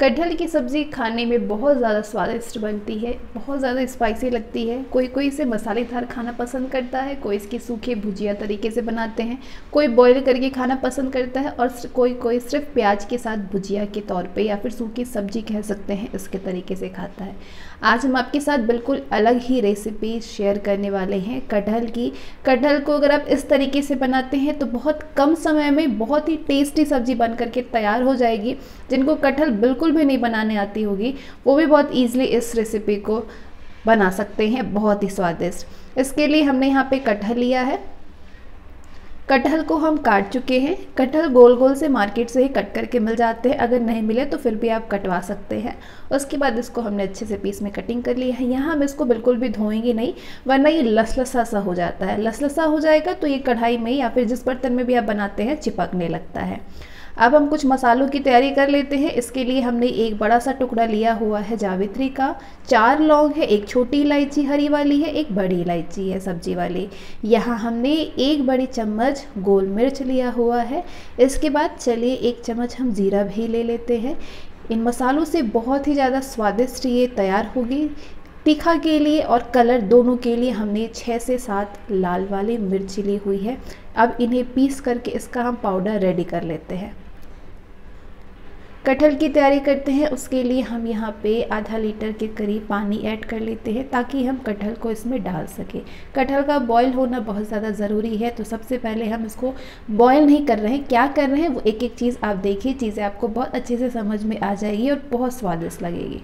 कटहल की सब्ज़ी खाने में बहुत ज़्यादा स्वादिष्ट बनती है, बहुत ज़्यादा स्पाइसी लगती है। कोई कोई इसे मसालेदार खाना पसंद करता है, कोई इसकी सूखे भुजिया तरीके से बनाते हैं, कोई बॉईल करके खाना पसंद करता है और कोई कोई सिर्फ़ प्याज के साथ भुजिया के तौर पे या फिर सूखी सब्ज़ी कह सकते हैं, इसके तरीके से खाता है। आज हम आपके साथ बिल्कुल अलग ही रेसिपी शेयर करने वाले हैं कटहल की। कटहल को अगर आप इस तरीके से बनाते हैं तो बहुत कम समय में बहुत ही टेस्टी सब्ज़ी बन करके तैयार हो जाएगी, जिनको कटहल बिल्कुल बिल्कुल भी नहीं बनाने आती होगी, वो भी बहुत ईजिली इस रेसिपी को बना सकते हैं, बहुत ही स्वादिष्ट। इसके लिए हमने यहाँ पे कटहल लिया है। कटहल को हम काट चुके हैं। कटहल गोल गोल से मार्केट से ही कट करके मिल जाते हैं। अगर नहीं मिले तो फिर भी आप कटवा सकते हैं। उसके बाद इसको हमने अच्छे से पीस में कटिंग कर लिया है। यहाँ हम इसको बिल्कुल भी धोएँगे नहीं, वरना ये लसलसा सा हो जाता है। लसलसा हो जाएगा तो ये कढ़ाई में या फिर जिस बर्तन में भी आप बनाते हैं, चिपकने लगता है। अब हम कुछ मसालों की तैयारी कर लेते हैं। इसके लिए हमने एक बड़ा सा टुकड़ा लिया हुआ है जावित्री का। चार लौंग है, एक छोटी इलायची हरी वाली है, एक बड़ी इलायची है सब्ज़ी वाली। यहाँ हमने एक बड़ी चम्मच गोल मिर्च लिया हुआ है। इसके बाद चलिए एक चम्मच हम ज़ीरा भी ले लेते हैं। इन मसालों से बहुत ही ज़्यादा स्वादिष्ट ये तैयार होगी। तीखा के लिए और कलर दोनों के लिए हमने छः से सात लाल वाली मिर्ची ली हुई है। अब इन्हें पीस करके इसका हम पाउडर रेडी कर लेते हैं। कटहल की तैयारी करते हैं, उसके लिए हम यहाँ पे आधा लीटर के करीब पानी ऐड कर लेते हैं ताकि हम कटहल को इसमें डाल सकें। कटहल का बॉईल होना बहुत ज़्यादा ज़रूरी है तो सबसे पहले हम इसको बॉईल नहीं कर रहे हैं। क्या कर रहे हैं? वो एक एक चीज़ आप देखिए, चीज़ें आपको बहुत अच्छे से समझ में आ जाएगी और बहुत स्वादिष्ट लगेगी।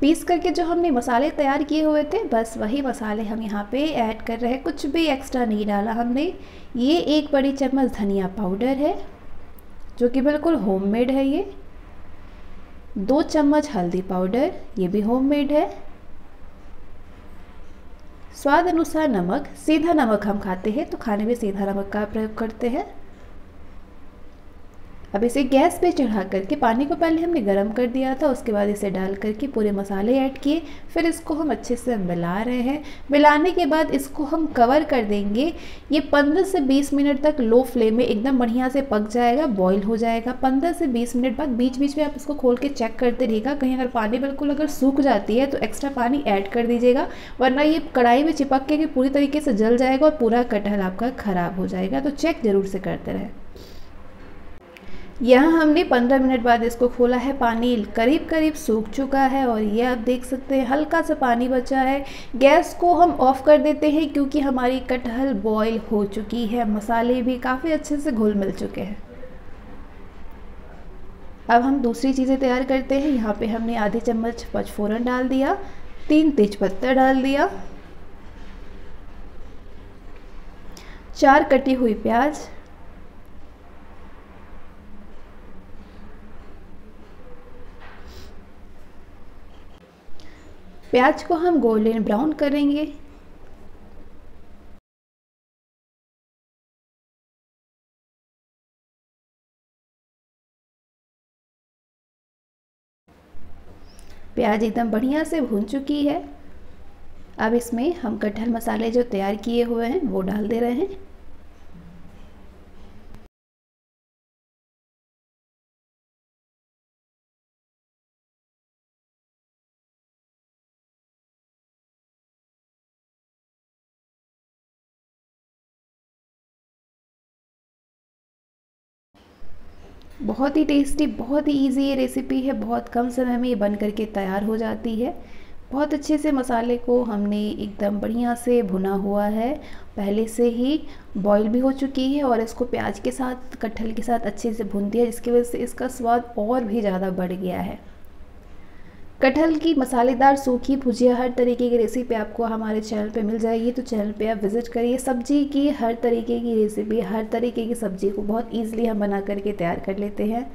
पीस करके जो हमने मसाले तैयार किए हुए थे, बस वही मसाले हम यहाँ पे ऐड कर रहे हैं। कुछ भी एक्स्ट्रा नहीं डाला हमने। ये एक बड़ी चम्मच धनिया पाउडर है, जो कि बिल्कुल होममेड है ये। दो चम्मच हल्दी पाउडर ये भी होममेड है। स्वाद अनुसार नमक, सीधा नमक हम खाते हैं तो खाने में सीधा नमक का प्रयोग करते हैं। अब इसे गैस पे चढ़ा करके पानी को पहले हमने गर्म कर दिया था, उसके बाद इसे डाल करके पूरे मसाले ऐड किए। फिर इसको हम अच्छे से मिला रहे हैं। मिलाने के बाद इसको हम कवर कर देंगे। ये 15 से 20 मिनट तक लो फ्लेम में एकदम बढ़िया से पक जाएगा, बॉईल हो जाएगा। 15 से 20 मिनट बाद बीच बीच में आप इसको खोल के चेक करते रहिएगा। कहीं अगर पानी बिल्कुल अगर सूख जाती है तो एक्स्ट्रा पानी ऐड कर दीजिएगा, वरना ये कढ़ाई में चिपक के पूरी तरीके से जल जाएगा और पूरा कटहल आपका ख़राब हो जाएगा। तो चेक ज़रूर से करते रहें। यहाँ हमने 15 मिनट बाद इसको खोला है, पानी करीब करीब सूख चुका है और ये आप देख सकते हैं, हल्का सा पानी बचा है। गैस को हम ऑफ़ कर देते हैं क्योंकि हमारी कटहल बॉईल हो चुकी है, मसाले भी काफ़ी अच्छे से घुल मिल चुके हैं। अब हम दूसरी चीज़ें तैयार करते हैं। यहाँ पे हमने आधे चम्मच पचफोरन डाल दिया, तीन तेजपत्ता डाल दिया, चार कटी हुई प्याज प्याज को हम गोल्डन ब्राउन करेंगे। प्याज एकदम बढ़िया से भून चुकी है। अब इसमें हम कटहल मसाले जो तैयार किए हुए हैं, वो डाल दे रहे हैं। बहुत ही टेस्टी बहुत ही इजी ये रेसिपी है, बहुत कम समय में ये बन करके तैयार हो जाती है। बहुत अच्छे से मसाले को हमने एकदम बढ़िया से भुना हुआ है। पहले से ही बॉईल भी हो चुकी है और इसको प्याज के साथ, कटहल के साथ अच्छे से भून दिया, जिसकी वजह से इसका स्वाद और भी ज़्यादा बढ़ गया है। कटहल की मसालेदार सूखी भुजिया हर तरीके की रेसिपी आपको हमारे चैनल पे मिल जाएगी तो चैनल पे आप विज़िट करिए। सब्ज़ी की हर तरीके की रेसिपी हर तरीके की सब्ज़ी को बहुत ईजिली हम बना करके तैयार कर लेते हैं।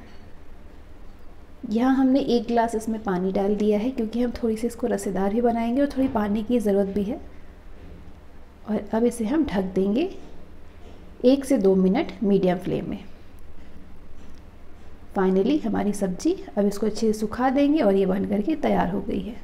यहाँ हमने एक गिलास इसमें पानी डाल दिया है, क्योंकि हम थोड़ी सी इसको रसेदार भी बनाएँगे और थोड़ी पानी की ज़रूरत भी है। और अब इसे हम ढक देंगे एक से दो मिनट मीडियम फ्लेम में। फाइनली हमारी सब्ज़ी अब इसको अच्छे से सुखा देंगे और ये बन करके तैयार हो गई है।